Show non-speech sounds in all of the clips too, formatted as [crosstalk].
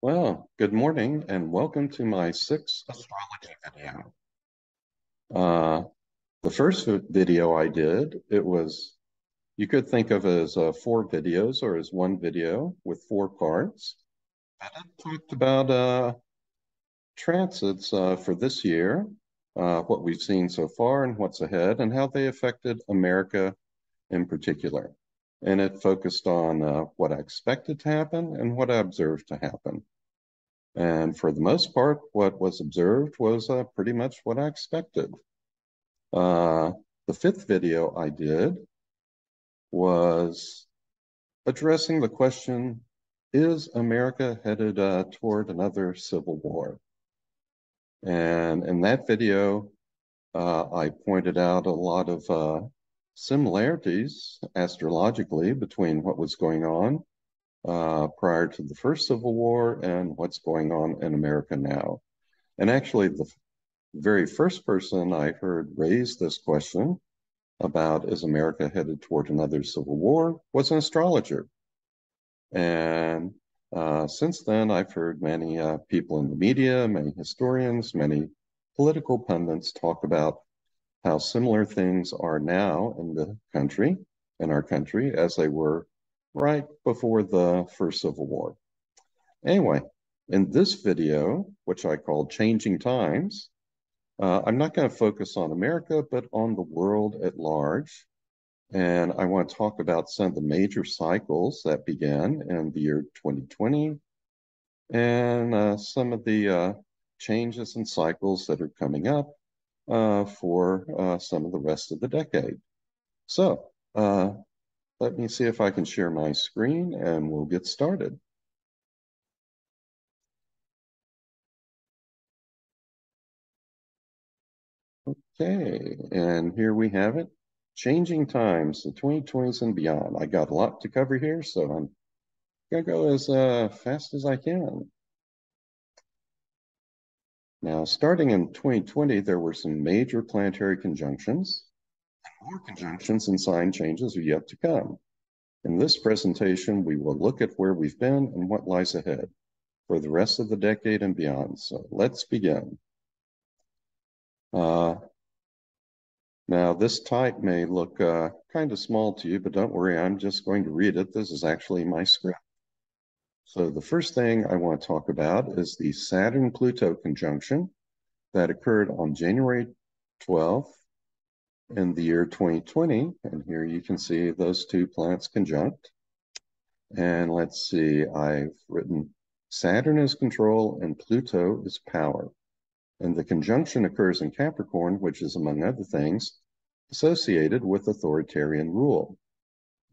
Well, good morning and welcome to my sixth astrology video. Uh, the first video I did, it was, you could think of as uh, four videos or as one video with four parts. And it talked about uh, transits uh, for this year, uh, what we've seen so far and what's ahead, and how they affected America in particular and it focused on uh, what I expected to happen and what I observed to happen. And for the most part, what was observed was uh, pretty much what I expected. Uh, the fifth video I did was addressing the question, is America headed uh, toward another civil war? And in that video, uh, I pointed out a lot of uh, similarities astrologically between what was going on uh, prior to the first Civil War and what's going on in America now. And actually, the very first person I heard raise this question about is America headed toward another civil war was an astrologer. And uh, since then, I've heard many uh, people in the media, many historians, many political pundits talk about how similar things are now in the country, in our country, as they were right before the first Civil War. Anyway, in this video, which I call Changing Times, uh, I'm not going to focus on America, but on the world at large. And I want to talk about some of the major cycles that began in the year 2020 and uh, some of the uh, changes and cycles that are coming up for uh, some of the rest of the decade. So uh, let me see if I can share my screen and we'll get started. Okay, and here we have it. Changing times, the 2020s and beyond. I got a lot to cover here, so I'm gonna go as uh, fast as I can. Now, starting in 2020, there were some major planetary conjunctions, and more conjunctions and sign changes are yet to come. In this presentation, we will look at where we've been and what lies ahead for the rest of the decade and beyond. So let's begin. Uh, now, this type may look uh, kind of small to you, but don't worry, I'm just going to read it. This is actually my script. So the first thing I want to talk about is the Saturn-Pluto conjunction that occurred on January 12th in the year 2020. And here you can see those two planets conjunct. And let's see, I've written Saturn is control and Pluto is power. And the conjunction occurs in Capricorn, which is, among other things, associated with authoritarian rule.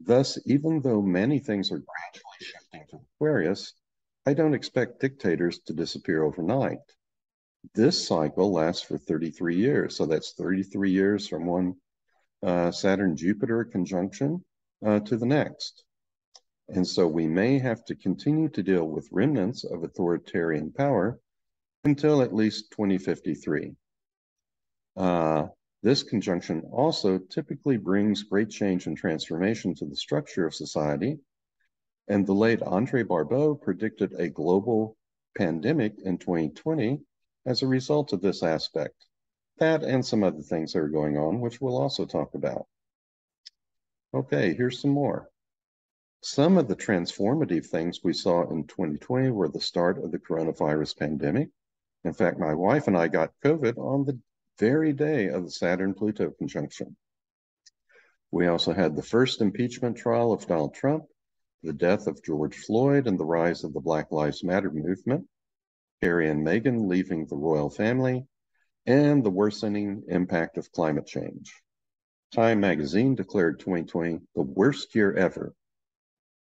Thus, even though many things are gradually shifting to Aquarius, I don't expect dictators to disappear overnight. This cycle lasts for 33 years. So that's 33 years from one uh, Saturn Jupiter conjunction uh, to the next. And so we may have to continue to deal with remnants of authoritarian power until at least 2053. Uh, this conjunction also typically brings great change and transformation to the structure of society. And the late Andre Barbault predicted a global pandemic in 2020 as a result of this aspect. That and some other things that are going on, which we'll also talk about. Okay, here's some more. Some of the transformative things we saw in 2020 were the start of the coronavirus pandemic. In fact, my wife and I got COVID on the very day of the Saturn-Pluto conjunction. We also had the first impeachment trial of Donald Trump, the death of George Floyd, and the rise of the Black Lives Matter movement, Harry and Meghan leaving the royal family, and the worsening impact of climate change. Time magazine declared 2020 the worst year ever.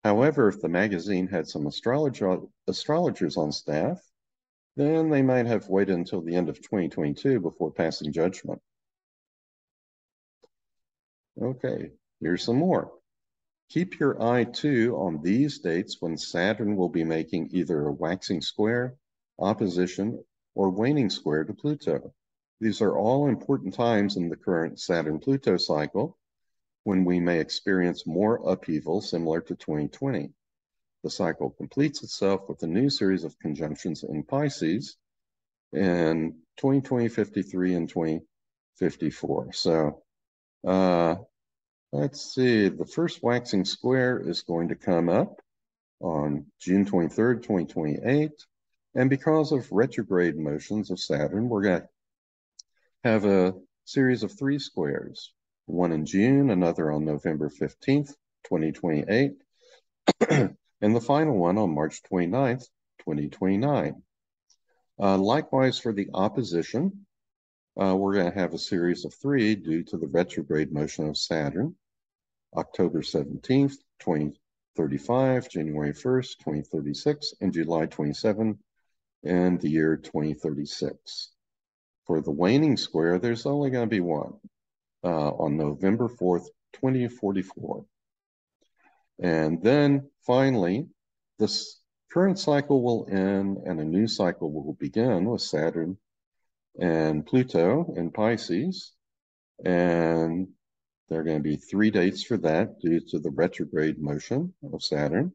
However, if the magazine had some astrologer, astrologers on staff, then they might have waited until the end of 2022 before passing judgment. Okay, here's some more. Keep your eye too on these dates when Saturn will be making either a waxing square, opposition, or waning square to Pluto. These are all important times in the current Saturn-Pluto cycle when we may experience more upheaval similar to 2020. the cycle completes itself with a new series of conjunctions in Pisces in 2020, 53, and 2054. So uh, let's see, the first waxing square is going to come up on June 23rd, 2028. And because of retrograde motions of Saturn, we're going to have a series of three squares, one in June, another on November 15th, 2028, [clears throat] and the final one on March 29th, 2029. Uh, likewise, for the opposition, uh, we're going to have a series of three due to the retrograde motion of Saturn, October 17th, 2035, January 1st, 2036, and July 27, and the year 2036. For the waning square, there's only going to be one uh, on November 4th, 2044. And then finally, this current cycle will end and a new cycle will begin with Saturn and Pluto in Pisces. And there are going to be three dates for that due to the retrograde motion of Saturn.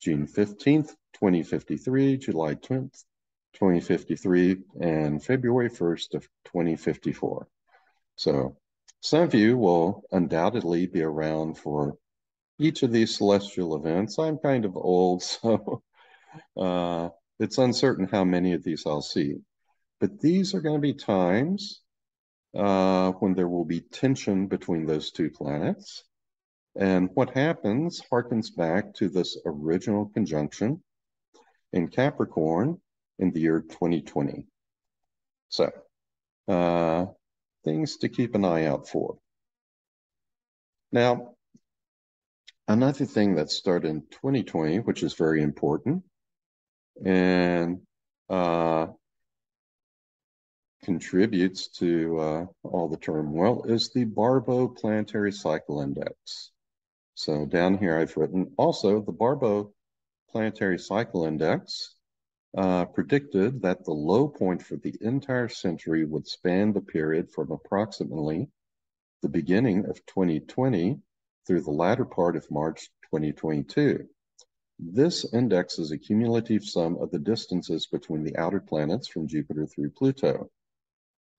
June 15th, 2053, July 10th, 2053, and February 1st of 2054. So some of you will undoubtedly be around for each of these celestial events. I'm kind of old, [laughs] so uh, it's uncertain how many of these I'll see. But these are going to be times uh, when there will be tension between those two planets. And what happens harkens back to this original conjunction in Capricorn in the year 2020. So, uh, things to keep an eye out for. Now, Another thing that started in 2020, which is very important, and uh, contributes to uh, all the turmoil, is the Barbault Planetary Cycle Index. So down here I've written, also the Barbault Planetary Cycle Index uh, predicted that the low point for the entire century would span the period from approximately the beginning of 2020 through the latter part of March 2022. This index is a cumulative sum of the distances between the outer planets from Jupiter through Pluto.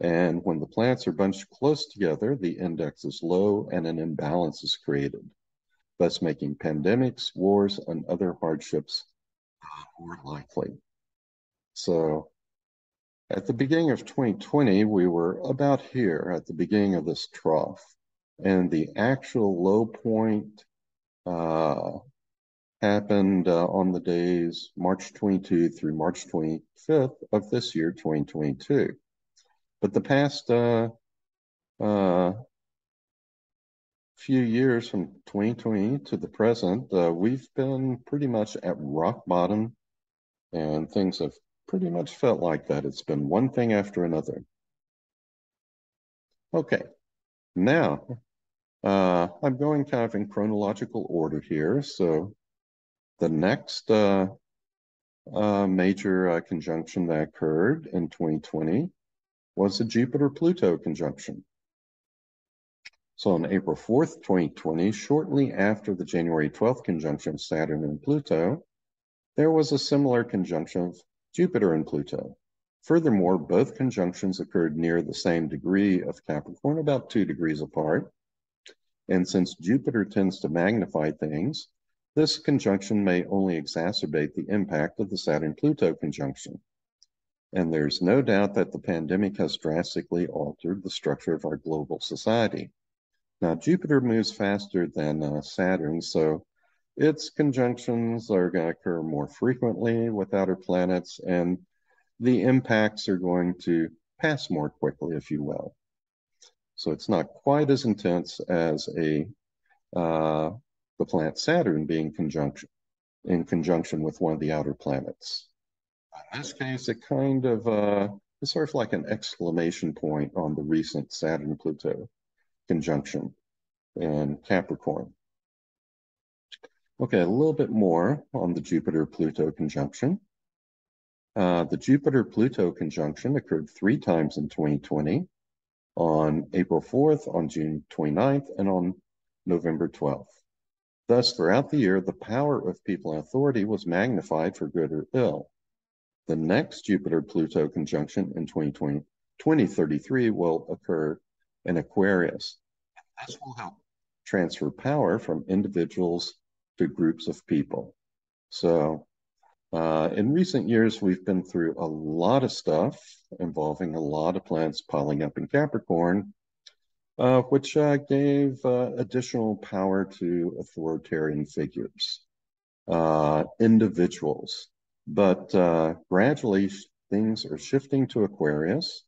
And when the plants are bunched close together, the index is low and an imbalance is created, thus making pandemics, wars, and other hardships more likely. So at the beginning of 2020, we were about here at the beginning of this trough and the actual low point uh, happened uh, on the days March 22 through March 25th of this year, 2022. But the past uh, uh, few years from 2020 to the present, uh, we've been pretty much at rock bottom and things have pretty much felt like that. It's been one thing after another. Okay, now uh, I'm going kind of in chronological order here. So the next uh, uh, major uh, conjunction that occurred in 2020 was the Jupiter-Pluto conjunction. So on April 4th, 2020, shortly after the January 12th conjunction of Saturn and Pluto, there was a similar conjunction of Jupiter and Pluto. Furthermore, both conjunctions occurred near the same degree of Capricorn, about two degrees apart, and since Jupiter tends to magnify things, this conjunction may only exacerbate the impact of the Saturn-Pluto conjunction. And there's no doubt that the pandemic has drastically altered the structure of our global society. Now, Jupiter moves faster than uh, Saturn, so its conjunctions are going to occur more frequently with outer planets, and the impacts are going to pass more quickly, if you will. So it's not quite as intense as a uh, the planet Saturn being conjunction in conjunction with one of the outer planets. In this case, it kind of uh, sort of like an exclamation point on the recent Saturn-Pluto conjunction in Capricorn. Okay, a little bit more on the Jupiter-Pluto conjunction. Uh, the Jupiter-Pluto conjunction occurred three times in 2020 on April 4th, on June 29th, and on November 12th. Thus, throughout the year, the power of people and authority was magnified for good or ill. The next Jupiter-Pluto conjunction in 2020, 2033 will occur in Aquarius. This will help transfer power from individuals to groups of people. So uh, in recent years, we've been through a lot of stuff involving a lot of planets piling up in Capricorn, uh, which uh, gave uh, additional power to authoritarian figures, uh, individuals. But uh, gradually, things are shifting to Aquarius,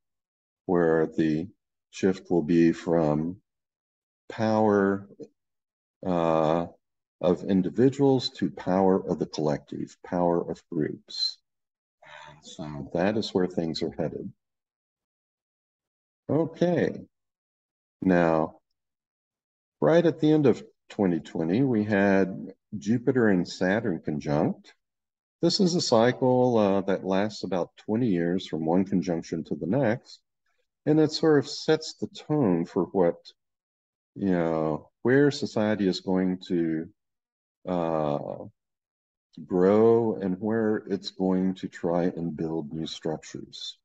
where the shift will be from power uh, of individuals to power of the collective, power of groups. So that is where things are headed. Okay. Now, right at the end of 2020, we had Jupiter and Saturn conjunct. This is a cycle uh, that lasts about 20 years from one conjunction to the next. And it sort of sets the tone for what, you know, where society is going to uh, grow and where it's going to try and build new structures.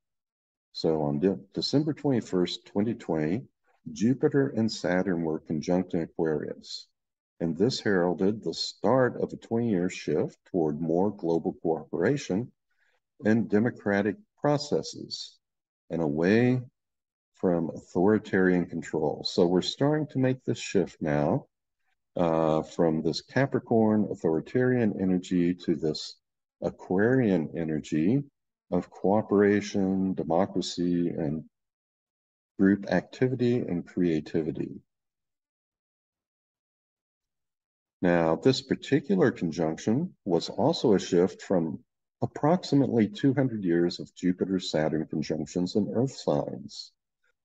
So on De December 21st, 2020, Jupiter and Saturn were conjunct in Aquarius, and this heralded the start of a 20-year shift toward more global cooperation and democratic processes and away from authoritarian control. So we're starting to make this shift now uh, from this Capricorn authoritarian energy to this Aquarian energy of cooperation, democracy, and group activity and creativity. Now, this particular conjunction was also a shift from approximately 200 years of Jupiter-Saturn conjunctions in Earth signs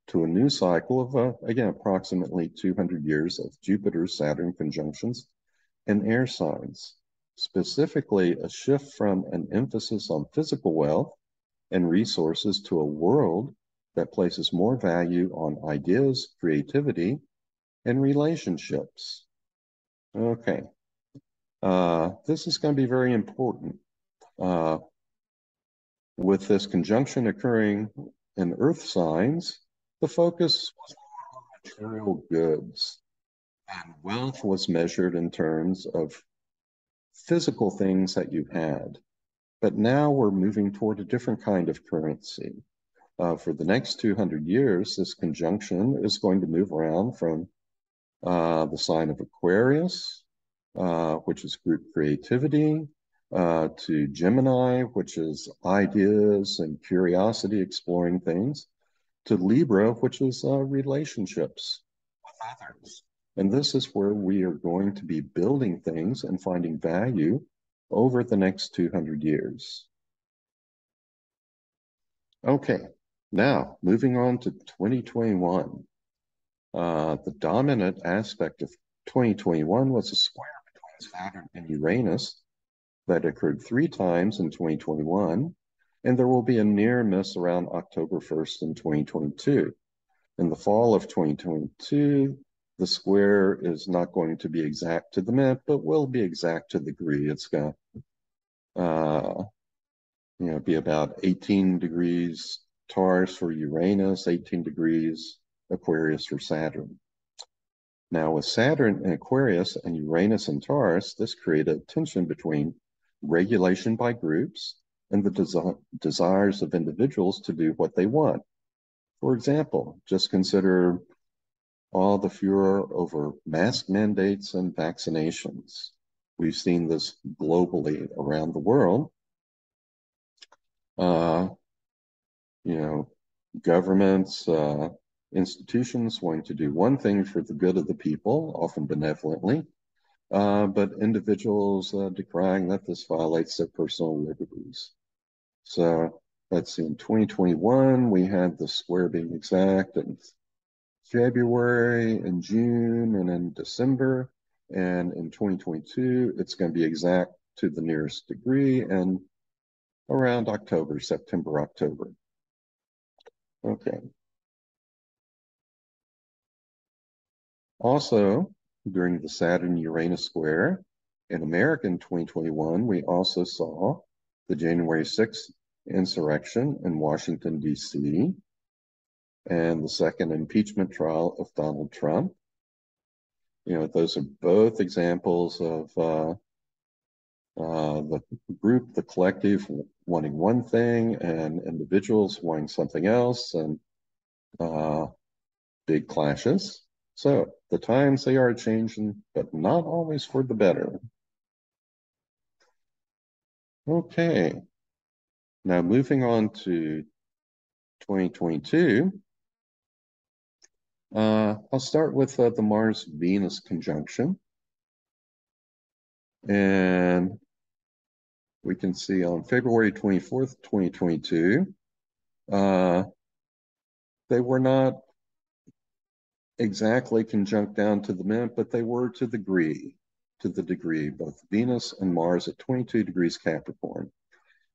to a new cycle of, uh, again, approximately 200 years of Jupiter-Saturn conjunctions in air signs, specifically a shift from an emphasis on physical wealth and resources to a world that places more value on ideas, creativity, and relationships. Okay. Uh, this is going to be very important. Uh, with this conjunction occurring in Earth signs, the focus was on material goods, and wealth was measured in terms of physical things that you had. But now we're moving toward a different kind of currency. Uh, for the next 200 years, this conjunction is going to move around from uh, the sign of Aquarius, uh, which is group creativity, uh, to Gemini, which is ideas and curiosity, exploring things, to Libra, which is uh, relationships with others. And this is where we are going to be building things and finding value over the next 200 years. Okay, now moving on to 2021. Uh, the dominant aspect of 2021 was a square between Saturn and Uranus that occurred three times in 2021 and there will be a near miss around October 1st in 2022. In the fall of 2022, the square is not going to be exact to the minute, but will be exact to the degree. It's going to, uh, you know, be about 18 degrees Taurus for Uranus, 18 degrees Aquarius for Saturn. Now, with Saturn in Aquarius and Uranus in Taurus, this created a tension between regulation by groups and the desi desires of individuals to do what they want. For example, just consider all the furor over mask mandates and vaccinations. We've seen this globally around the world. Uh, you know, governments, uh, institutions wanting to do one thing for the good of the people, often benevolently, uh, but individuals uh, decrying that this violates their personal liberties. So let's see, in 2021, we had the square being exact in February and June and in December. And in 2022, it's going to be exact to the nearest degree and around October, September, October. Okay. Also, during the Saturn-Uranus square. In American 2021, we also saw the January 6th insurrection in Washington, D.C., and the second impeachment trial of Donald Trump. You know, those are both examples of uh, uh, the group, the collective wanting one thing and individuals wanting something else and uh, big clashes. So the times they are changing, but not always for the better. Okay, now moving on to 2022, uh, I'll start with uh, the Mars-Venus conjunction. And we can see on February 24th, 2022, uh, they were not exactly conjunct down to the minute, but they were to the degree, to the degree, both Venus and Mars at 22 degrees Capricorn.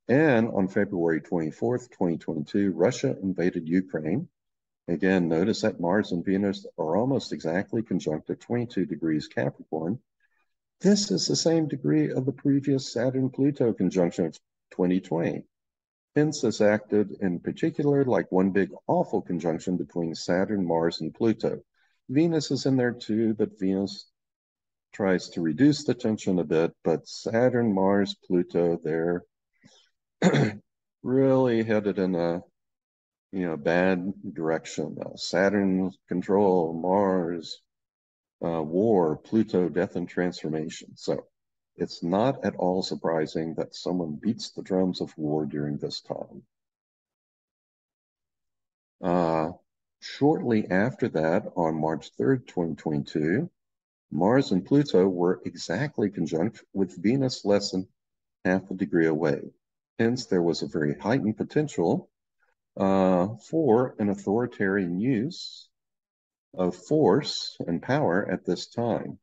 And on February 24th, 2022, Russia invaded Ukraine. Again, notice that Mars and Venus are almost exactly conjunct at 22 degrees Capricorn. This is the same degree of the previous Saturn-Pluto conjunction of 2020. Hence, this acted in particular like one big awful conjunction between Saturn, Mars, and Pluto. Venus is in there too, but Venus tries to reduce the tension a bit, but Saturn, Mars, Pluto, they're [clears throat] really headed in a you know bad direction. Uh, Saturn control, Mars uh, war, Pluto death and transformation. So it's not at all surprising that someone beats the drums of war during this time. Uh, shortly after that, on March 3rd, 2022, Mars and Pluto were exactly conjunct with Venus less than half a degree away. Hence, there was a very heightened potential uh, for an authoritarian use of force and power at this time.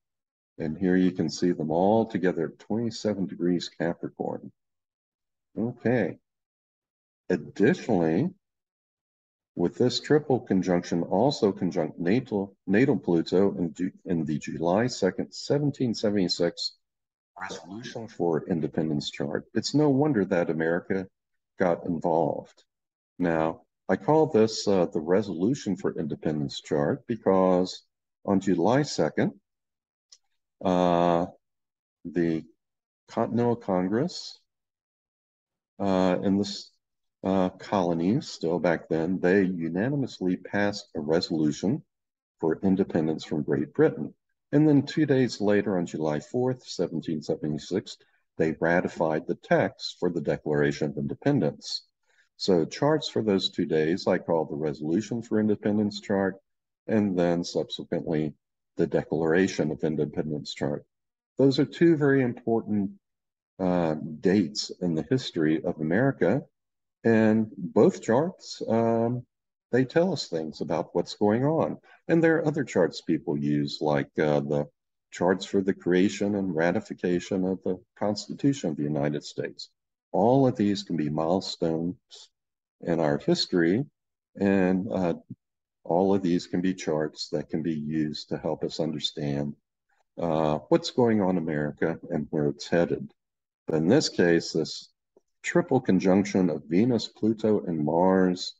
And here you can see them all together at 27 degrees Capricorn. Okay. Additionally, with this triple conjunction also conjunct natal, natal Pluto in, in the July 2nd, 1776 resolution for independence chart. It's no wonder that America got involved. Now, I call this uh, the resolution for independence chart because on July 2nd, uh, the Continental Congress uh, in this uh, colonies, still back then, they unanimously passed a resolution for independence from Great Britain. And then two days later, on July 4th, 1776, they ratified the text for the Declaration of Independence. So charts for those two days I call the Resolution for Independence chart, and then subsequently the Declaration of Independence chart. Those are two very important uh, dates in the history of America, and both charts um, they tell us things about what's going on. And there are other charts people use, like uh, the charts for the creation and ratification of the Constitution of the United States. All of these can be milestones in our history, and uh, all of these can be charts that can be used to help us understand uh, what's going on in America and where it's headed. But in this case, this triple conjunction of Venus, Pluto, and Mars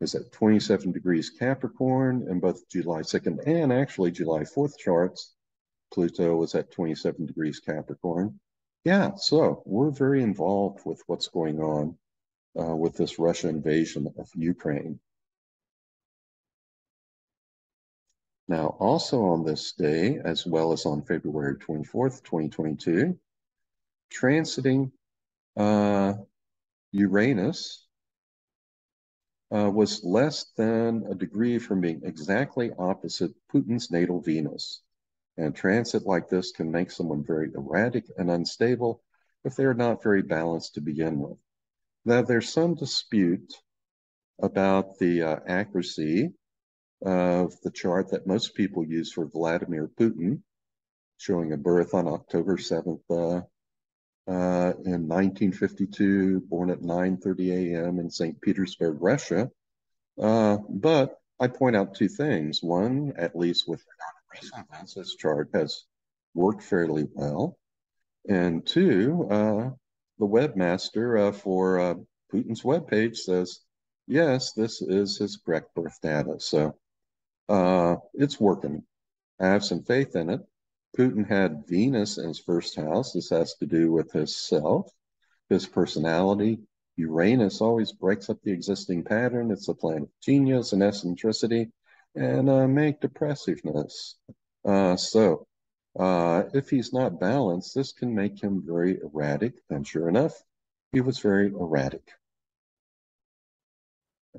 is at 27 degrees Capricorn in both July 2nd and actually July 4th charts. Pluto was at 27 degrees Capricorn. Yeah, so we're very involved with what's going on uh, with this Russia invasion of Ukraine. Now, also on this day, as well as on February 24th, 2022, transiting uh, Uranus uh, was less than a degree from being exactly opposite Putin's natal Venus. And transit like this can make someone very erratic and unstable if they are not very balanced to begin with. Now, there's some dispute about the uh, accuracy of the chart that most people use for Vladimir Putin, showing a birth on October 7th uh, uh, in 1952, born at 9.30 a.m. in St. Petersburg, Russia. Uh, but I point out two things. One, at least with this chart has worked fairly well. And two, uh, the webmaster uh, for uh, Putin's webpage says, yes, this is his correct birth data. So uh, it's working. I have some faith in it. Putin had Venus in his first house. This has to do with his self, his personality. Uranus always breaks up the existing pattern. It's a planet of genius and eccentricity and uh, manic depressiveness. Uh, so uh, if he's not balanced, this can make him very erratic. And sure enough, he was very erratic.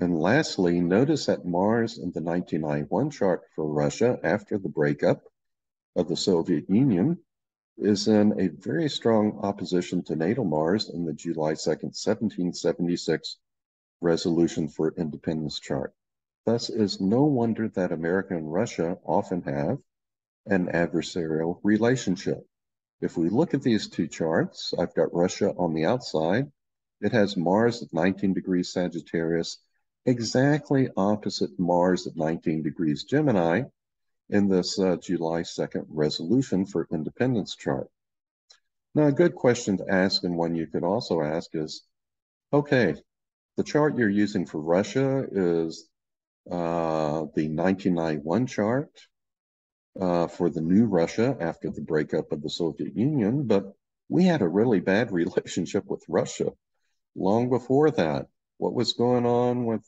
And lastly, notice that Mars in the 1991 chart for Russia after the breakup of the Soviet Union is in a very strong opposition to natal Mars in the July 2nd, 1776 resolution for independence chart. Thus, is no wonder that America and Russia often have an adversarial relationship. If we look at these two charts, I've got Russia on the outside. It has Mars at 19 degrees Sagittarius, exactly opposite Mars at 19 degrees Gemini in this uh, July 2nd resolution for independence chart. Now, a good question to ask, and one you could also ask is, okay, the chart you're using for Russia is uh, the 1991 chart uh, for the new Russia after the breakup of the Soviet Union, but we had a really bad [laughs] relationship with Russia long before that. What was going on with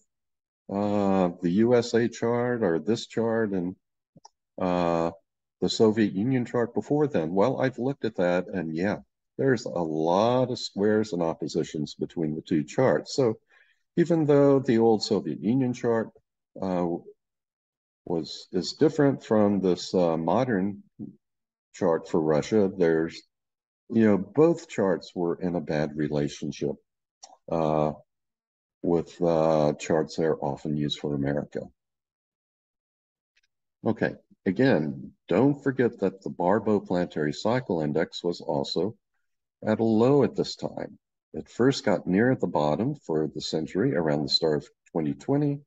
uh, the USA chart or this chart and uh, the Soviet Union chart before then? Well, I've looked at that, and yeah, there's a lot of squares and oppositions between the two charts. So even though the old Soviet Union chart uh, was is different from this uh, modern chart for Russia. There's, you know, both charts were in a bad relationship uh, with uh, charts that are often used for America. Okay, again, don't forget that the Barbault Planetary Cycle Index was also at a low at this time. It first got near at the bottom for the century around the start of 2020,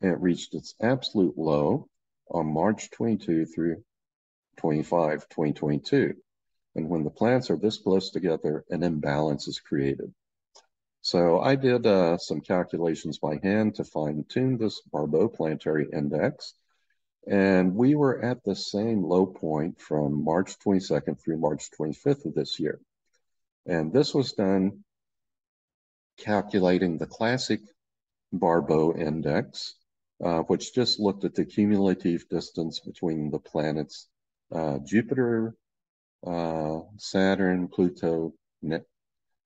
and it reached its absolute low on March 22 through 25, 2022. And when the planets are this close together, an imbalance is created. So I did uh, some calculations by hand to fine tune this Barbault planetary index. And we were at the same low point from March 22nd through March 25th of this year. And this was done calculating the classic Barbault index, uh, which just looked at the cumulative distance between the planets uh, Jupiter, uh, Saturn, Pluto,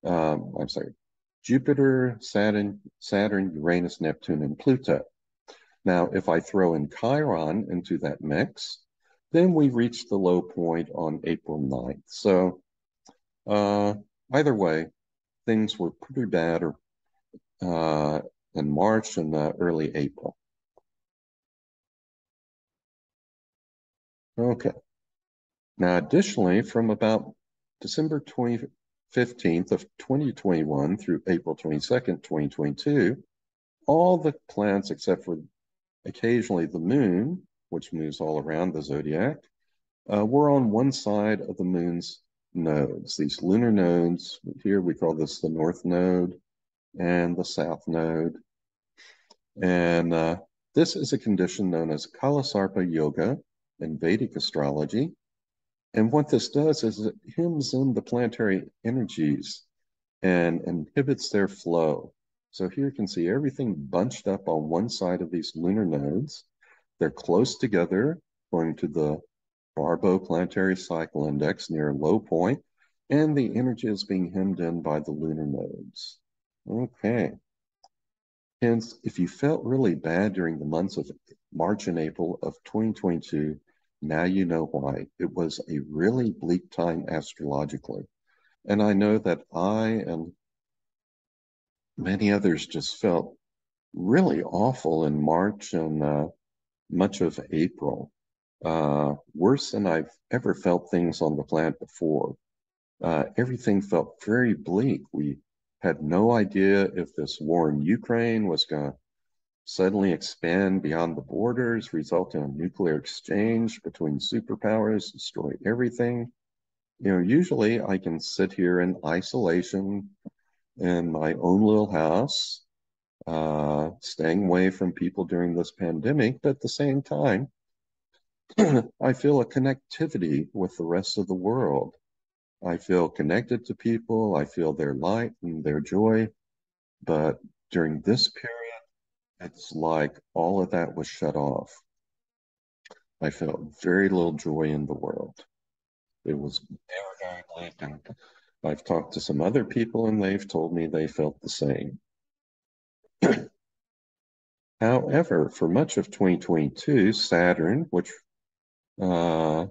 um, I'm sorry, Jupiter, Saturn, Saturn, Uranus, Neptune, and Pluto. Now, if I throw in Chiron into that mix, then we reach the low point on April 9th. So uh, either way, things were pretty bad uh, in March and uh, early April. Okay. Now, additionally, from about December 2015th of 2021 through April 22nd, 2022, all the planets except for occasionally the moon, which moves all around the zodiac, uh, were on one side of the moon's nodes. These lunar nodes, here we call this the north node and the south node. And uh, this is a condition known as Kalasarpa Yoga, in Vedic astrology. And what this does is it hems in the planetary energies and inhibits their flow. So here you can see everything bunched up on one side of these lunar nodes. They're close together, going to the Barbault Planetary Cycle Index near a low point, and the energy is being hemmed in by the lunar nodes. Okay. Hence, if you felt really bad during the months of March and April of 2022, now you know why. It was a really bleak time astrologically. And I know that I and many others just felt really awful in March and uh, much of April. Uh, worse than I've ever felt things on the planet before. Uh, everything felt very bleak. We had no idea if this war in Ukraine was going to suddenly expand beyond the borders, result in a nuclear exchange between superpowers, destroy everything. You know, usually I can sit here in isolation in my own little house, uh, staying away from people during this pandemic, but at the same time, [clears throat] I feel a connectivity with the rest of the world. I feel connected to people. I feel their light and their joy. But during this period, it's like all of that was shut off. I felt very little joy in the world. It was very. And I've talked to some other people and they've told me they felt the same. [clears throat] However, for much of 2022, Saturn, which uh,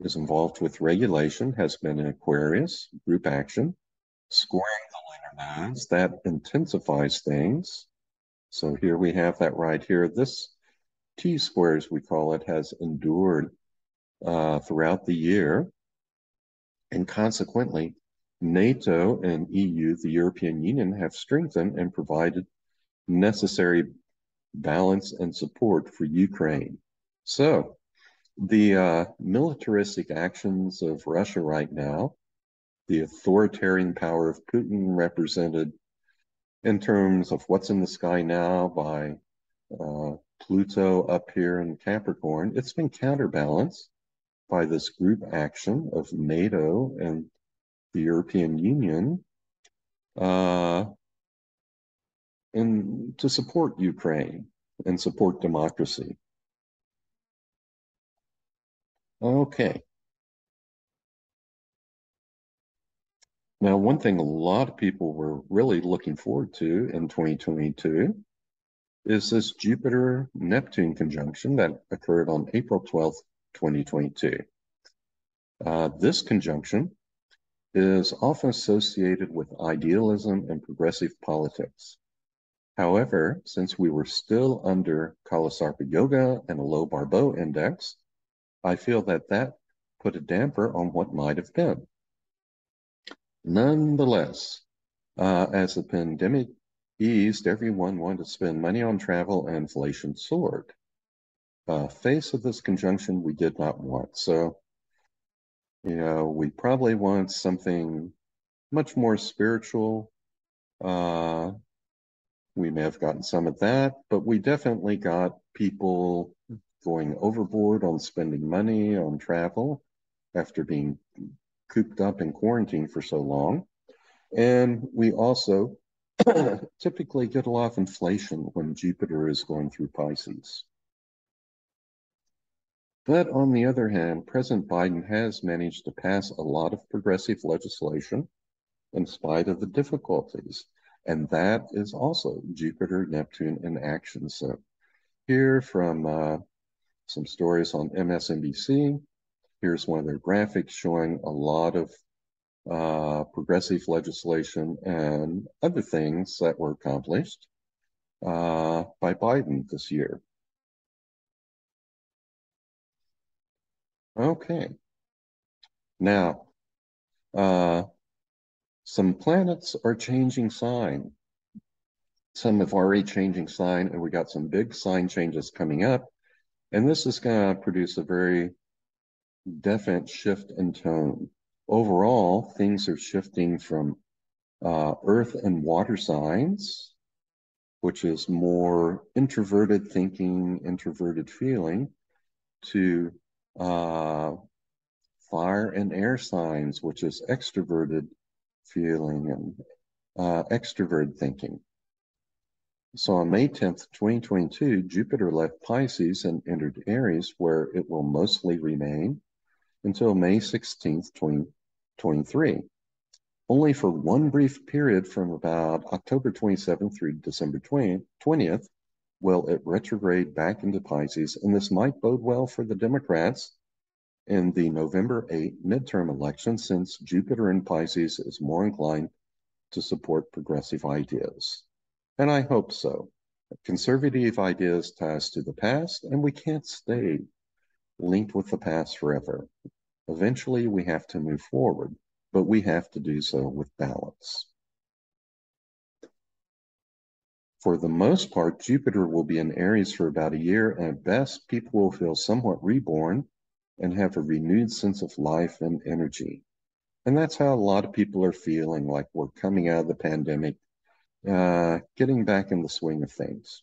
is involved with regulation, has been in Aquarius, group action, squaring the lunar nodes. That intensifies things. So here we have that right here. This T-square, as we call it, has endured uh, throughout the year. And consequently, NATO and EU, the European Union, have strengthened and provided necessary balance and support for Ukraine. So the uh, militaristic actions of Russia right now, the authoritarian power of Putin represented in terms of what's in the sky now by uh, Pluto up here in Capricorn, it's been counterbalanced by this group action of NATO and the European Union uh, and to support Ukraine and support democracy. Okay. Now, one thing a lot of people were really looking forward to in 2022 is this Jupiter-Neptune conjunction that occurred on April 12th, 2022. Uh, this conjunction is often associated with idealism and progressive politics. However, since we were still under Kalasarpa Yoga and a low Barbault index, I feel that that put a damper on what might have been. Nonetheless, uh, as the pandemic eased, everyone wanted to spend money on travel and inflation soared. Uh, face of this conjunction we did not want. So, you know, we probably want something much more spiritual. Uh, we may have gotten some of that, but we definitely got people going overboard on spending money on travel after being cooped up in quarantine for so long. And we also [clears throat] typically get a lot of inflation when Jupiter is going through Pisces. But on the other hand, President Biden has managed to pass a lot of progressive legislation in spite of the difficulties. And that is also Jupiter, Neptune in action. So here from uh, some stories on MSNBC. Here's one of their graphics showing a lot of uh, progressive legislation and other things that were accomplished uh, by Biden this year. Okay. Now, uh, some planets are changing sign. Some have already changing sign, and we got some big sign changes coming up. And this is going to produce a very definite shift in tone. Overall, things are shifting from uh, earth and water signs, which is more introverted thinking, introverted feeling, to uh, fire and air signs, which is extroverted feeling and uh, extrovert thinking. So on May 10th, 2022, Jupiter left Pisces and entered Aries, where it will mostly remain until May 16th, 2023. Only for one brief period from about October 27th through December 20, 20th will it retrograde back into Pisces, and this might bode well for the Democrats in the November 8 midterm election since Jupiter in Pisces is more inclined to support progressive ideas. And I hope so. Conservative ideas tie us to the past, and we can't stay linked with the past forever. Eventually, we have to move forward, but we have to do so with balance. For the most part, Jupiter will be in Aries for about a year, and at best, people will feel somewhat reborn and have a renewed sense of life and energy. And that's how a lot of people are feeling like we're coming out of the pandemic, uh, getting back in the swing of things.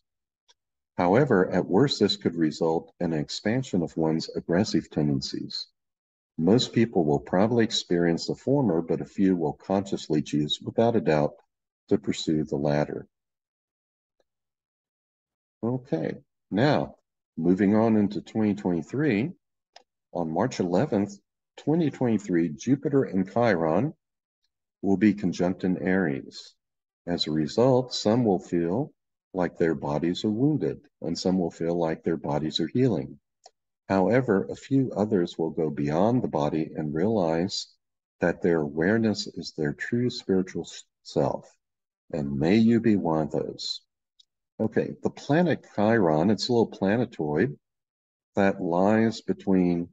However, at worst, this could result in an expansion of one's aggressive tendencies. Most people will probably experience the former, but a few will consciously choose, without a doubt, to pursue the latter. Okay, now moving on into 2023, on March 11th, 2023, Jupiter and Chiron will be conjunct in Aries. As a result, some will feel like their bodies are wounded, and some will feel like their bodies are healing. However, a few others will go beyond the body and realize that their awareness is their true spiritual self. And may you be one of those. Okay, the planet Chiron, it's a little planetoid that lies between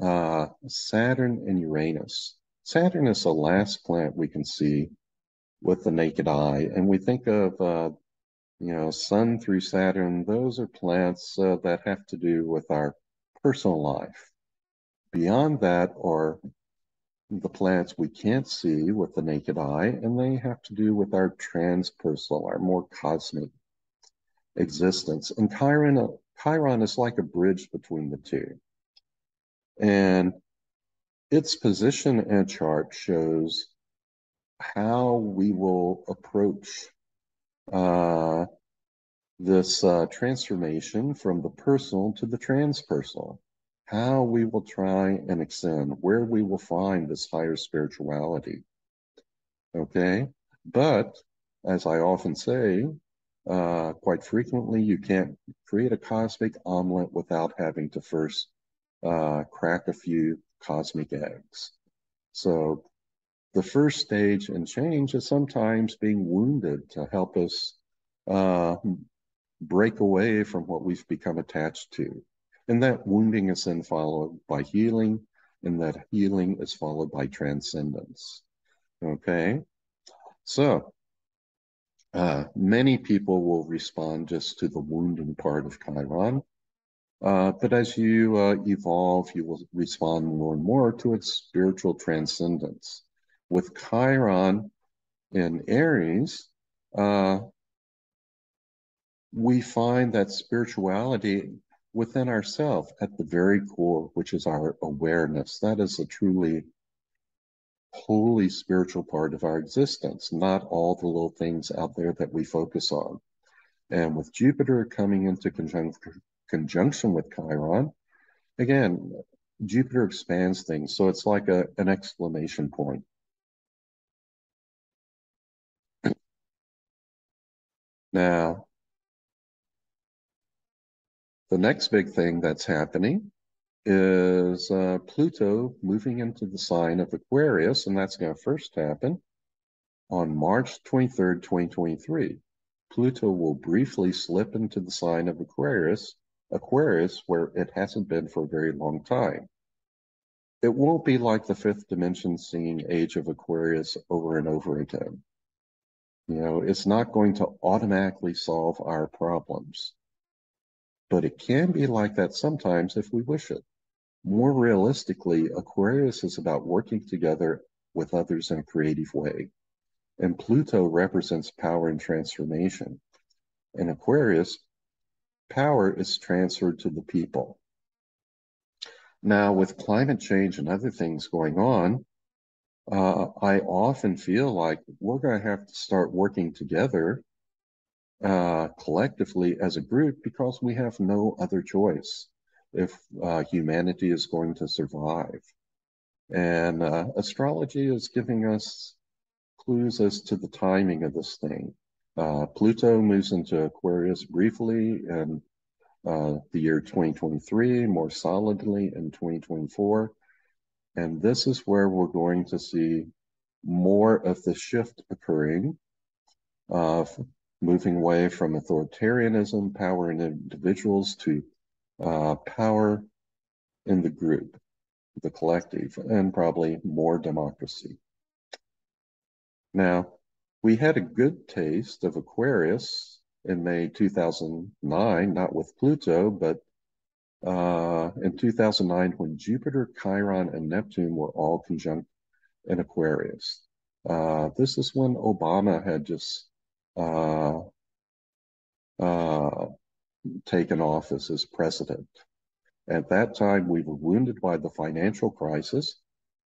uh, Saturn and Uranus. Saturn is the last planet we can see with the naked eye, and we think of uh, you know, Sun through Saturn, those are planets uh, that have to do with our personal life. Beyond that are the planets we can't see with the naked eye, and they have to do with our transpersonal, our more cosmic existence. And Chiron, Chiron is like a bridge between the two. And its position and chart shows how we will approach uh, this uh, transformation from the personal to the transpersonal, how we will try and extend, where we will find this higher spirituality. Okay, but as I often say, uh, quite frequently, you can't create a cosmic omelet without having to first uh, crack a few cosmic eggs. So the first stage in change is sometimes being wounded to help us uh, break away from what we've become attached to. And that wounding is then followed by healing, and that healing is followed by transcendence. Okay? So, uh, many people will respond just to the wounding part of Chiron. Uh, but as you uh, evolve, you will respond more and more to its spiritual transcendence with Chiron in Aries, uh, we find that spirituality within ourselves at the very core, which is our awareness. That is a truly holy spiritual part of our existence, not all the little things out there that we focus on. And with Jupiter coming into conjunction with Chiron, again, Jupiter expands things. So it's like a, an exclamation point. [clears throat] Now, the next big thing that's happening is uh, Pluto moving into the sign of Aquarius, and that's going to first happen on March 23rd, 2023. Pluto will briefly slip into the sign of Aquarius, Aquarius, where it hasn't been for a very long time. It won't be like the fifth dimension seeing age of Aquarius over and over again. You know, it's not going to automatically solve our problems, but it can be like that sometimes if we wish it. More realistically, Aquarius is about working together with others in a creative way. And Pluto represents power and transformation. In Aquarius, power is transferred to the people. Now, with climate change and other things going on, uh, I often feel like we're going to have to start working together uh, collectively as a group because we have no other choice if uh, humanity is going to survive. And uh, astrology is giving us clues as to the timing of this thing. Uh, Pluto moves into Aquarius briefly in uh, the year 2023, more solidly in 2024. And this is where we're going to see more of the shift occurring of moving away from authoritarianism, power in individuals, to uh, power in the group, the collective, and probably more democracy. Now, we had a good taste of Aquarius in May 2009, not with Pluto, but uh, in 2009 when Jupiter, Chiron, and Neptune were all conjunct in Aquarius. Uh, this is when Obama had just uh, uh, taken office as president. At that time, we were wounded by the financial crisis,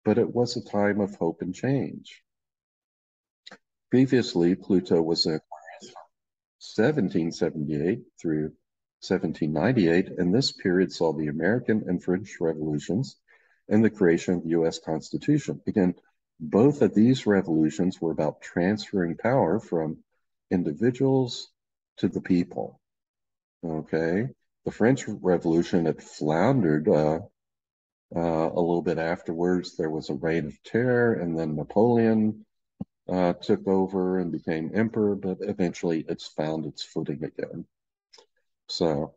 but it was a time of hope and change. Previously, Pluto was Aquarius 1778 through 1798, and this period saw the American and French revolutions and the creation of the U.S. Constitution. Again, both of these revolutions were about transferring power from individuals to the people. Okay, the French Revolution had floundered uh, uh, a little bit afterwards. There was a reign of terror, and then Napoleon uh, took over and became emperor, but eventually it's found its footing again. So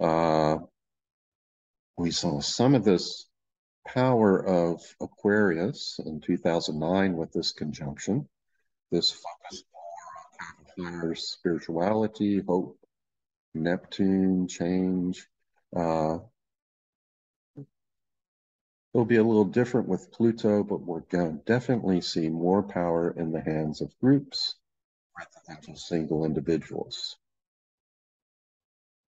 uh, we saw some of this power of Aquarius in 2009 with this conjunction. This focused more spirituality, hope, Neptune, change. Uh, it'll be a little different with Pluto, but we're going to definitely see more power in the hands of groups rather than just single individuals.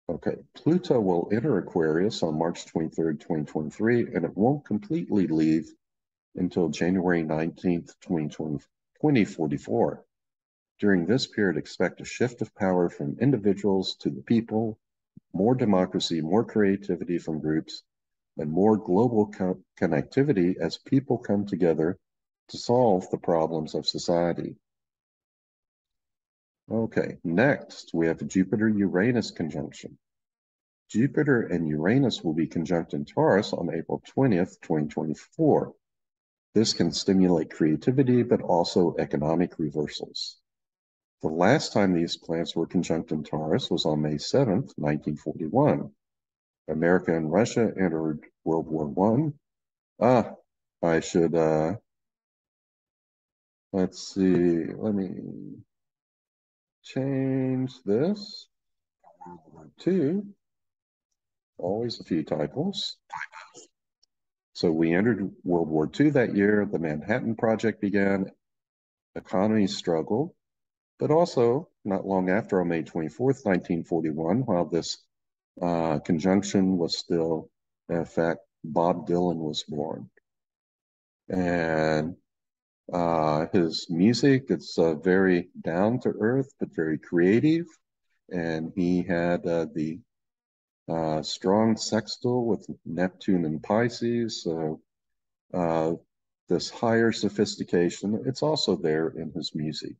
Okay, Pluto will enter Aquarius on March 23rd, 2023, and it won't completely leave until January 19th, 2020, 2044. During this period, expect a shift of power from individuals to the people, more democracy, more creativity from groups, and more global co connectivity as people come together to solve the problems of society. Okay, next we have a Jupiter-Uranus conjunction. Jupiter and Uranus will be conjunct in Taurus on April 20th, 2024. This can stimulate creativity, but also economic reversals. The last time these planets were conjunct in Taurus was on May 7th, 1941. America and Russia entered World War I. Ah, I should, uh, let's see, let me change this. World War II. Always a few typos. So we entered World War II that year. The Manhattan Project began. Economies struggled. But also, not long after, on May 24th, 1941, while this uh, conjunction was still in effect, Bob Dylan was born. And uh, his music, it's uh, very down to earth, but very creative. And he had uh, the uh, strong sextile with Neptune and Pisces. So uh, this higher sophistication, it's also there in his music.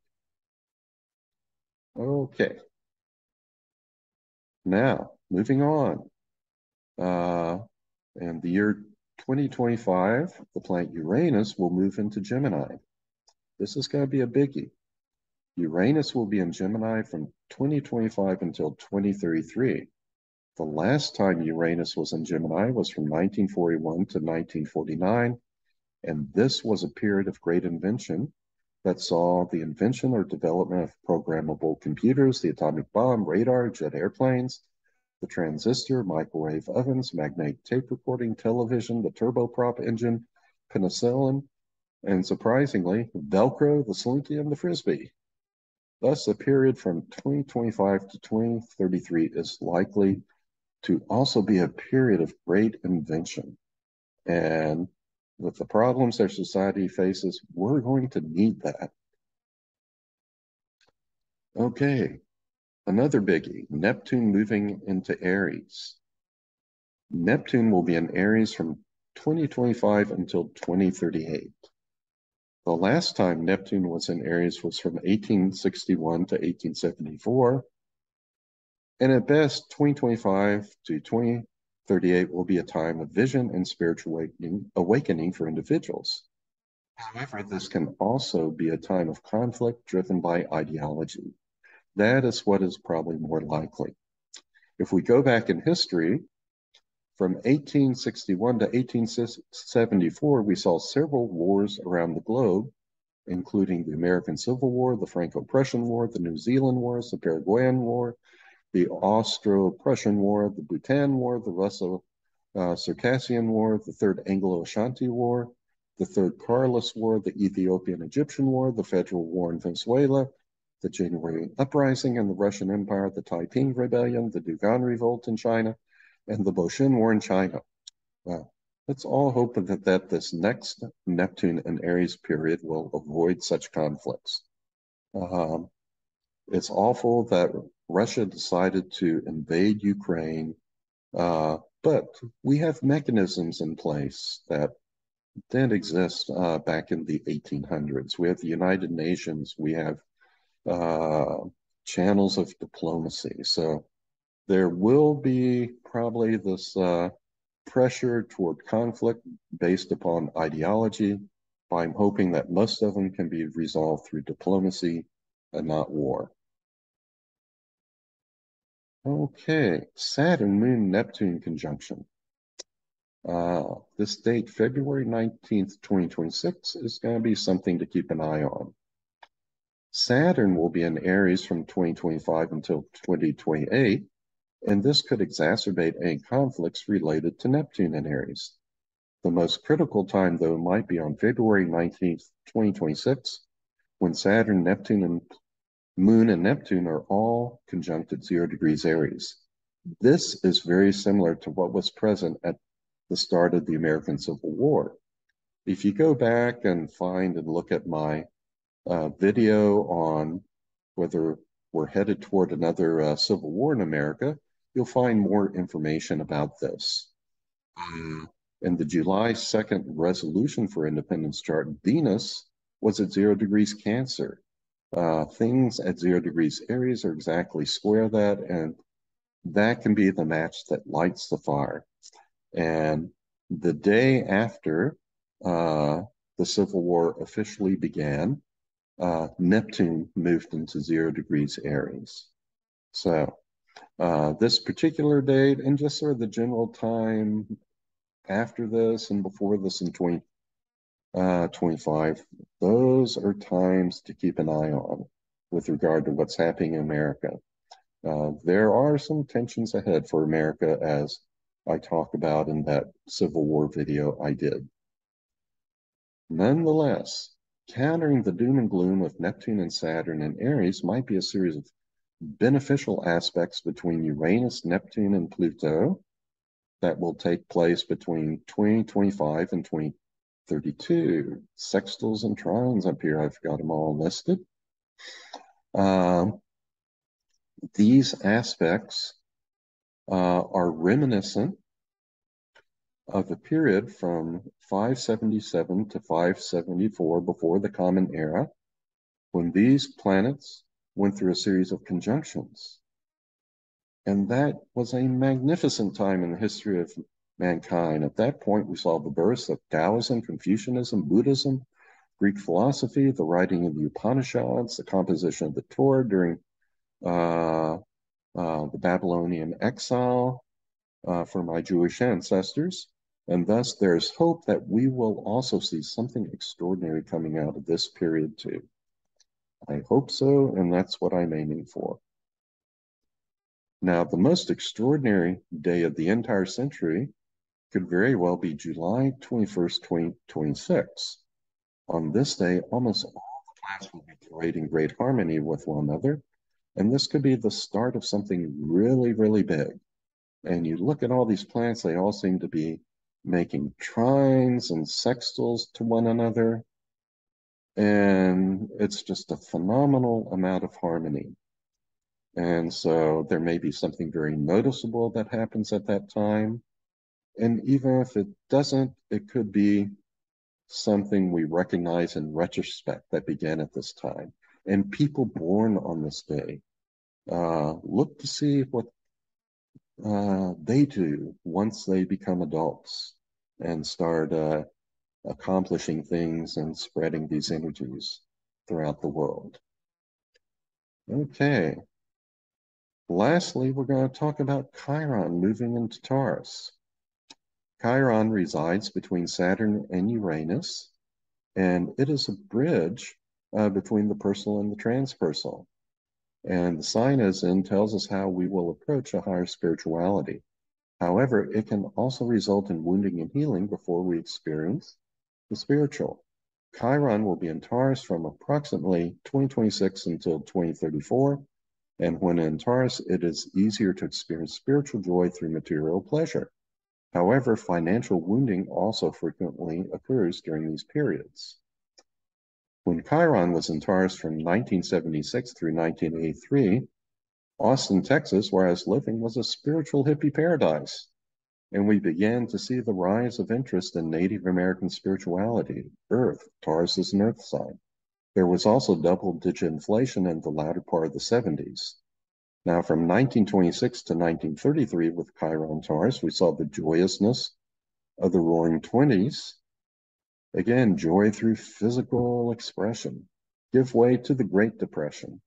Okay. Now, moving on. Uh, and the year 2025, the planet Uranus will move into Gemini. This is going to be a biggie. Uranus will be in Gemini from 2025 until 2033. The last time Uranus was in Gemini was from 1941 to 1949, and this was a period of great invention that saw the invention or development of programmable computers, the atomic bomb, radar, jet airplanes, the transistor, microwave ovens, magnetic tape recording, television, the turboprop engine, penicillin, and surprisingly, Velcro, the slinky, and the frisbee. Thus, a period from 2025 to 2033 is likely to also be a period of great invention. And with the problems our society faces, we're going to need that. Okay, another biggie, Neptune moving into Aries. Neptune will be in Aries from 2025 until 2038. The last time Neptune was in Aries was from 1861 to 1874. And at best, 2025 to 20 38 will be a time of vision and spiritual awakening, awakening for individuals. However, this can also be a time of conflict driven by ideology. That is what is probably more likely. If we go back in history, from 1861 to 1874, we saw several wars around the globe including the American Civil War, the Franco-Prussian War, the New Zealand Wars, the Paraguayan War, the Austro-Prussian War, the Bhutan War, the Russo-Circassian War, the Third Anglo-Ashanti War, the Third Carlist War, the Ethiopian-Egyptian War, the Federal War in Venezuela, the January Uprising in the Russian Empire, the Taiping Rebellion, the Dungan Revolt in China, and the Boshin War in China. Well, let's all hope that, that this next Neptune and Aries period will avoid such conflicts. Um, it's awful that Russia decided to invade Ukraine, uh, but we have mechanisms in place that didn't exist uh, back in the 1800s. We have the United Nations, we have uh, channels of diplomacy. So there will be probably this uh, pressure toward conflict based upon ideology, but I'm hoping that most of them can be resolved through diplomacy and not war. Okay, Saturn, Moon, Neptune conjunction. Uh, this date, February 19th, 2026, is going to be something to keep an eye on. Saturn will be in Aries from 2025 until 2028, and this could exacerbate any conflicts related to Neptune in Aries. The most critical time, though, might be on February 19th, 2026, when Saturn, Neptune, and Moon and Neptune are all conjunct at zero degrees Aries. This is very similar to what was present at the start of the American Civil War. If you go back and find and look at my uh, video on whether we're headed toward another uh, civil war in America, you'll find more information about this. Uh, in the July 2nd resolution for independence chart, Venus was at zero degrees Cancer. Uh, things at zero degrees Aries are exactly square that, and that can be the match that lights the fire. And the day after uh, the Civil War officially began, uh, Neptune moved into zero degrees Aries. So uh, this particular date and just sort of the general time after this and before this in 20, uh, 25, those are times to keep an eye on with regard to what's happening in America. Uh, there are some tensions ahead for America as I talk about in that Civil War video I did. Nonetheless, countering the doom and gloom of Neptune and Saturn and Aries might be a series of beneficial aspects between Uranus, Neptune, and Pluto that will take place between 2025 and 2032. Sextiles and trines up here, I've got them all listed. Um, these aspects uh, are reminiscent of a period from 577 to 574 before the Common Era, when these planets went through a series of conjunctions. And that was a magnificent time in the history of mankind. At that point, we saw the birth of Taoism, Confucianism, Buddhism, Greek philosophy, the writing of the Upanishads, the composition of the Torah during uh, uh, the Babylonian exile uh, for my Jewish ancestors, and thus there's hope that we will also see something extraordinary coming out of this period too. I hope so, and that's what I'm aiming for. Now, the most extraordinary day of the entire century could very well be July 21st, 2026. On this day, almost all the planets will be creating great harmony with one another, and this could be the start of something really, really big. And you look at all these planets, they all seem to be making trines and sextiles to one another. And it's just a phenomenal amount of harmony. And so there may be something very noticeable that happens at that time. And even if it doesn't, it could be something we recognize in retrospect that began at this time. And people born on this day uh, look to see what uh, they do once they become adults and start uh, accomplishing things and spreading these energies throughout the world. Okay. Lastly, we're going to talk about Chiron moving into Taurus. Chiron resides between Saturn and Uranus, And it is a bridge uh, between the personal and the transpersonal. And the sign as in tells us how we will approach a higher spirituality. However, it can also result in wounding and healing before we experience the spiritual. Chiron will be in Taurus from approximately 2026 until 2034. And when in Taurus, it is easier to experience spiritual joy through material pleasure. However, financial wounding also frequently occurs during these periods. When Chiron was in Taurus from 1976 through 1983, Austin, Texas, where I was living, was a spiritual hippie paradise. And we began to see the rise of interest in Native American spirituality. Earth, Taurus is an earth sign. There was also double digit inflation in the latter part of the 70s. Now, from 1926 to 1933, with Chiron Taurus, we saw the joyousness of the roaring 20s Again, joy through physical expression. Give way to the Great Depression.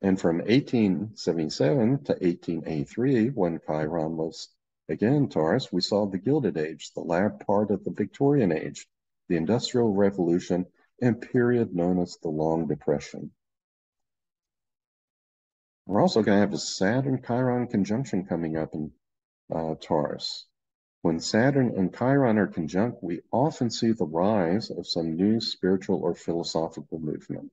And from 1877 to 1883, when Chiron was again Taurus, we saw the Gilded Age, the latter part of the Victorian Age, the Industrial Revolution, and period known as the Long Depression. We're also going to have a Saturn Chiron conjunction coming up in uh, Taurus. When Saturn and Chiron are conjunct, we often see the rise of some new spiritual or philosophical movement.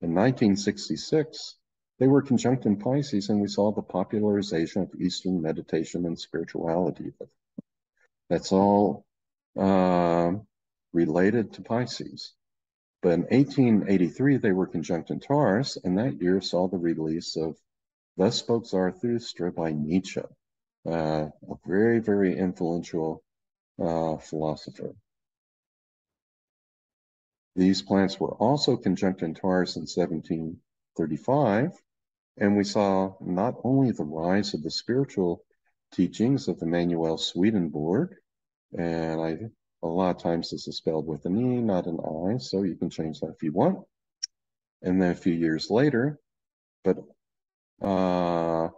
In 1966, they were conjunct in Pisces, and we saw the popularization of Eastern meditation and spirituality. That's all uh, related to Pisces. But in 1883, they were conjunct in Taurus, and that year saw the release of Thus Spoke Zarathustra by Nietzsche uh, a very, very influential uh, philosopher. These plants were also conjunct in Taurus in 1735, and we saw not only the rise of the spiritual teachings of Emanuel Swedenborg, and I a lot of times this is spelled with an E, not an I, so you can change that if you want. And then a few years later, but uh,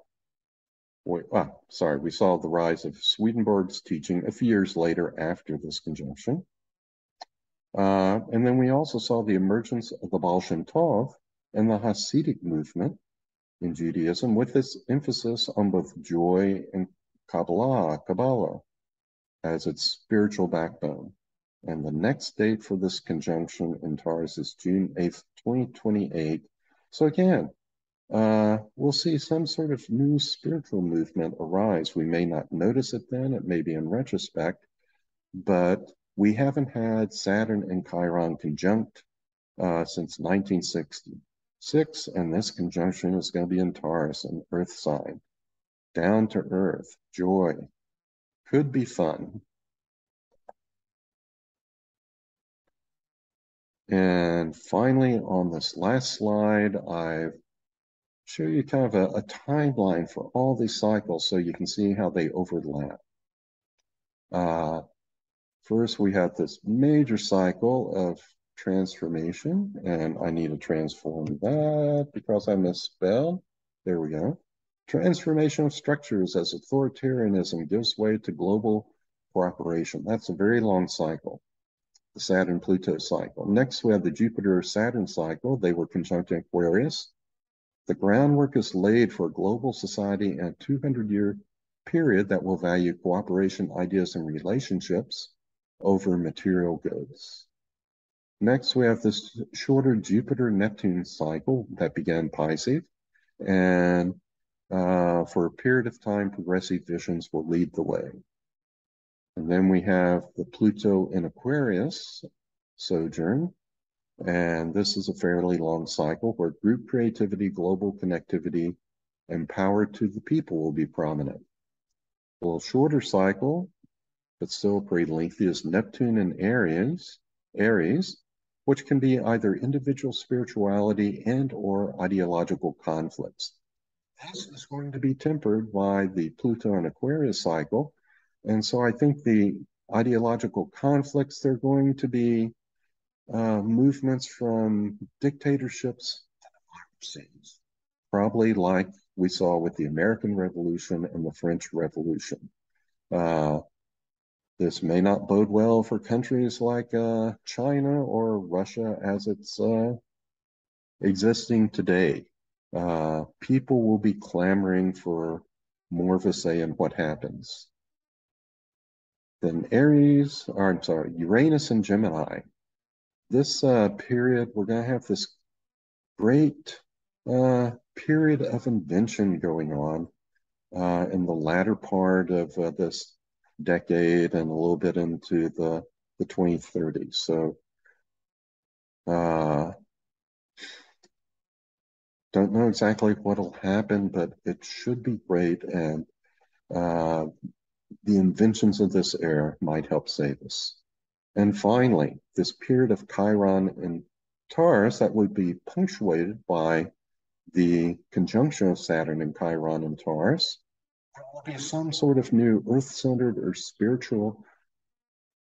we, ah, sorry, we saw the rise of Swedenborg's teaching a few years later after this conjunction. Uh, and then we also saw the emergence of the Baal Shem Tov and the Hasidic movement in Judaism with this emphasis on both joy and Kabbalah, Kabbalah as its spiritual backbone. And the next date for this conjunction in Taurus is June 8th, 2028. So again, uh, we'll see some sort of new spiritual movement arise. We may not notice it then, it may be in retrospect, but we haven't had Saturn and Chiron conjunct uh, since 1966, and this conjunction is going to be in Taurus, an earth sign. Down to earth, joy. Could be fun. And finally, on this last slide, I've show you kind of a, a timeline for all these cycles so you can see how they overlap. Uh, first, we have this major cycle of transformation, and I need to transform that because I misspelled. There we go. Transformation of structures as authoritarianism gives way to global cooperation. That's a very long cycle, the Saturn-Pluto cycle. Next, we have the Jupiter-Saturn cycle. They were conjunct Aquarius. The groundwork is laid for a global society in a 200 year period that will value cooperation, ideas, and relationships over material goods. Next, we have this shorter Jupiter Neptune cycle that began Pisces. And uh, for a period of time, progressive visions will lead the way. And then we have the Pluto in Aquarius sojourn and this is a fairly long cycle where group creativity, global connectivity, and power to the people will be prominent. A little shorter cycle, but still pretty lengthy, is Neptune in Aries, Aries, which can be either individual spirituality and or ideological conflicts. This is going to be tempered by the Pluto and Aquarius cycle. And so I think the ideological conflicts, they're going to be uh, movements from dictatorships to democracies, probably like we saw with the American Revolution and the French Revolution. Uh, This may not bode well for countries like uh, China or Russia as it's uh, existing today. Uh, people will be clamoring for more of a say in what happens. Then Aries, or I'm sorry, Uranus and Gemini. This uh, period, we're going to have this great uh, period of invention going on uh, in the latter part of uh, this decade and a little bit into the, the 2030s. So uh, don't know exactly what'll happen, but it should be great. And uh, the inventions of this era might help save us. And finally, this period of Chiron and Taurus that would be punctuated by the conjunction of Saturn and Chiron and Taurus there will be some sort of new earth-centered or spiritual,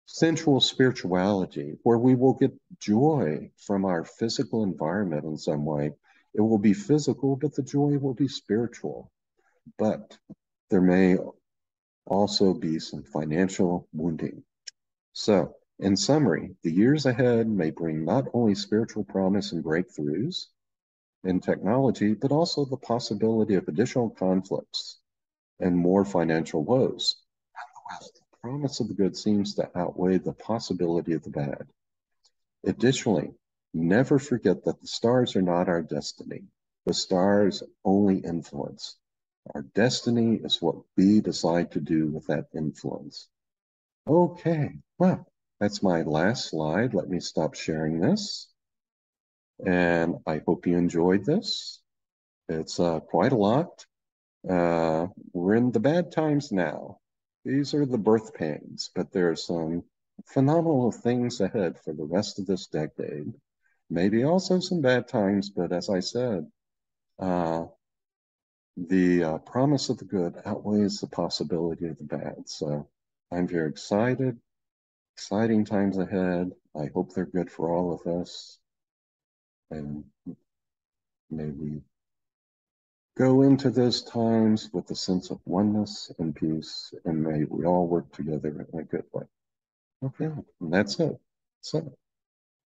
sensual spirituality where we will get joy from our physical environment in some way. It will be physical, but the joy will be spiritual. But there may also be some financial wounding. So, in summary, the years ahead may bring not only spiritual promise and breakthroughs in technology, but also the possibility of additional conflicts and more financial woes. The promise of the good seems to outweigh the possibility of the bad. Additionally, never forget that the stars are not our destiny. The stars only influence. Our destiny is what we decide to do with that influence. Okay, well, that's my last slide. Let me stop sharing this. And I hope you enjoyed this. It's uh, quite a lot. Uh, we're in the bad times now. These are the birth pains, but there are some phenomenal things ahead for the rest of this decade. Maybe also some bad times, but as I said, uh, the uh, promise of the good outweighs the possibility of the bad. So I'm very excited. Exciting times ahead. I hope they're good for all of us. And may we go into those times with a sense of oneness and peace, and may we all work together in a good way. Okay, and that's it. So,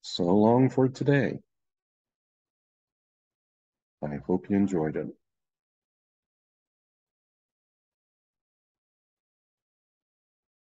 so long for today. I hope you enjoyed it.